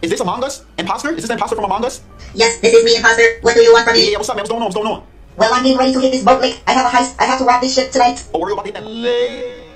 Is this Among Us? Imposter? Is this the imposter from Among Us? Yes, this is me, imposter. What do you want from me? yeah, what's up, man? What's going on? What's going on? Well, I'm getting ready to hit this boat lake. I have a heist. I have to rob this ship tonight. Oh, worry about it that.